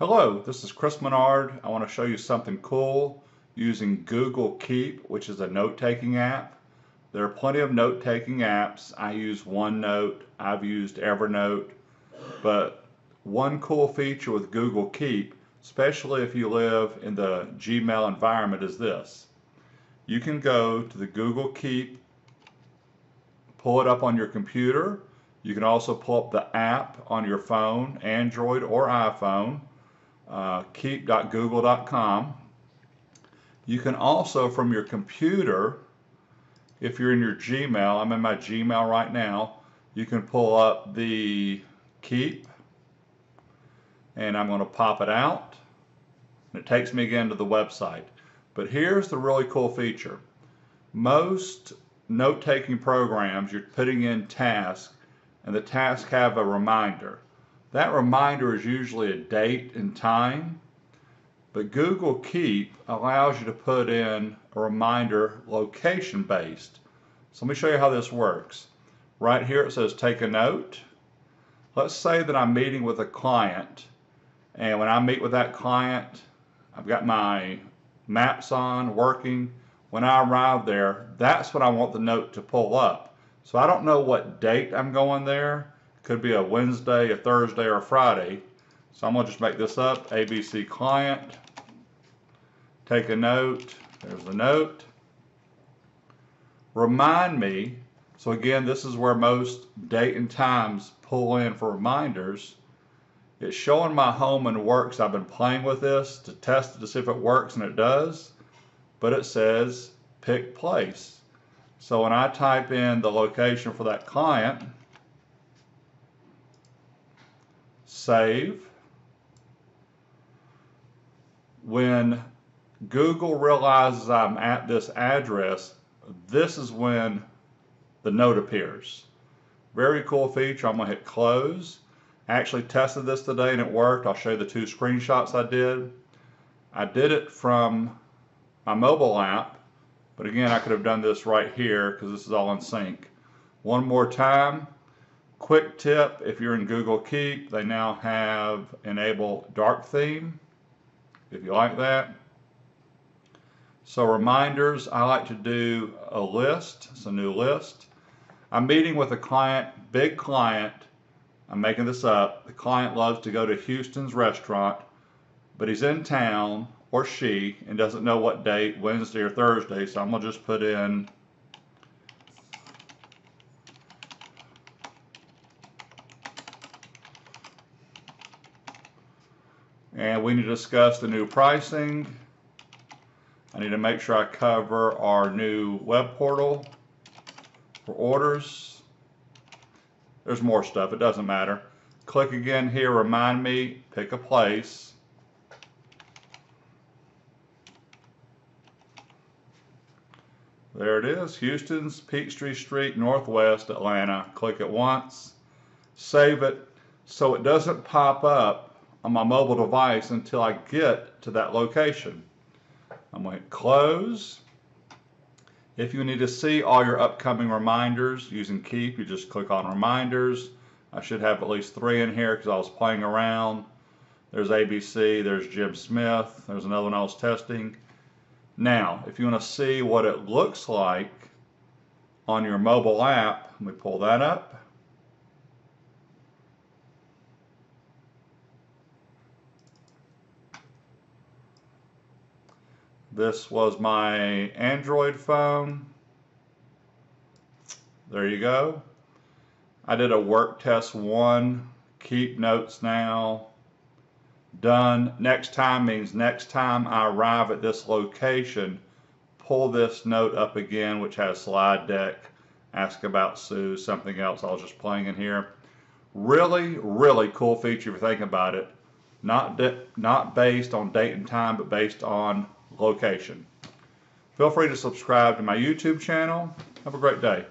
Hello, this is Chris Menard. I want to show you something cool using Google Keep, which is a note-taking app. There are plenty of note-taking apps. I use OneNote, I've used Evernote, but one cool feature with Google Keep, especially if you live in the Gmail environment, is this. You can go to the Google Keep, pull it up on your computer. You can also pull up the app on your phone, Android or iPhone uh, keep.google.com. You can also, from your computer, if you're in your Gmail, I'm in my Gmail right now, you can pull up the Keep, and I'm going to pop it out. And it takes me again to the website. But here's the really cool feature. Most note-taking programs, you're putting in tasks, and the tasks have a reminder. That reminder is usually a date and time, but Google Keep allows you to put in a reminder location based. So let me show you how this works. Right here it says take a note. Let's say that I'm meeting with a client and when I meet with that client I've got my maps on working. When I arrive there that's what I want the note to pull up. So I don't know what date I'm going there could be a Wednesday, a Thursday, or a Friday. So I'm going to just make this up. ABC client. Take a note. There's the note. Remind me. So again, this is where most date and times pull in for reminders. It's showing my home and works. I've been playing with this to test it to see if it works, and it does. But it says pick place. So when I type in the location for that client, save. When Google realizes I'm at this address, this is when the note appears. Very cool feature. I'm going to hit close. I actually tested this today and it worked. I'll show you the two screenshots I did. I did it from my mobile app, but again, I could have done this right here because this is all in sync. One more time. Quick tip, if you're in Google Keep, they now have enable dark theme, if you like that. So reminders, I like to do a list, it's a new list. I'm meeting with a client, big client, I'm making this up. The client loves to go to Houston's restaurant, but he's in town, or she, and doesn't know what date, Wednesday or Thursday, so I'm gonna just put in And we need to discuss the new pricing. I need to make sure I cover our new web portal for orders. There's more stuff, it doesn't matter. Click again here, remind me, pick a place. There it is, Houston's Peachtree Street, Northwest Atlanta. Click it once, save it so it doesn't pop up on my mobile device until I get to that location. I'm going to close. If you need to see all your upcoming reminders using Keep, you just click on reminders. I should have at least three in here because I was playing around. There's ABC, there's Jim Smith, there's another one I was testing. Now, if you want to see what it looks like on your mobile app, let me pull that up. This was my Android phone. There you go. I did a work test one. Keep notes now. Done. Next time means next time I arrive at this location, pull this note up again, which has slide deck, ask about Sue, something else I was just playing in here. Really, really cool feature if you think about it. Not, not based on date and time, but based on location. Feel free to subscribe to my YouTube channel. Have a great day.